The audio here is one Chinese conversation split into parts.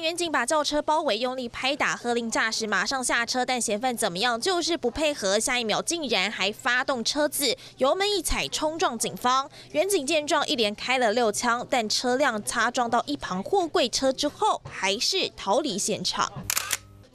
民警把轿车包围，用力拍打，喝令驾驶马上下车，但嫌犯怎么样，就是不配合，下一秒竟然还发动车子，油门一踩冲撞警方。远警见状，一连开了六枪，但车辆擦撞到一旁货柜车之后，还是逃离现场。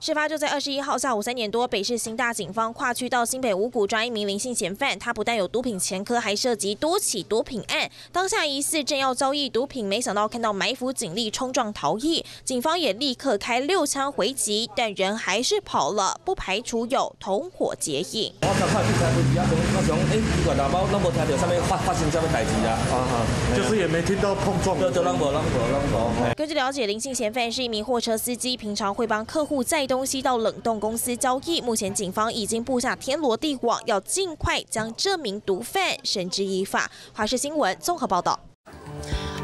事发就在二十一号下午三点多，北市新大警方跨区到新北五股抓一名林姓嫌犯，他不但有毒品前科，还涉及多起毒品案。当下疑似正要交易毒品，没想到看到埋伏警力冲撞逃逸，警方也立刻开六枪回击，但人还是跑了，不排除有同伙接应。我看看警察不哎，奇怪，哪包拢无听到上面发发生什么代志啊？啊哈，就是也没听到碰撞。根据了解，林姓嫌犯是一名货车司机，平常会帮客户载。东西到冷冻公司交易，目前警方已经布下天罗地网，要尽快将这名毒贩绳之以法。华视新闻综合报道。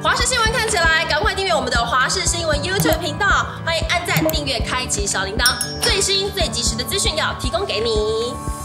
华视新闻看起来，赶快订阅我们的华视新闻 YouTube 频道，欢迎按赞、订阅、开启小铃铛，最新最及时的资讯要提供给你。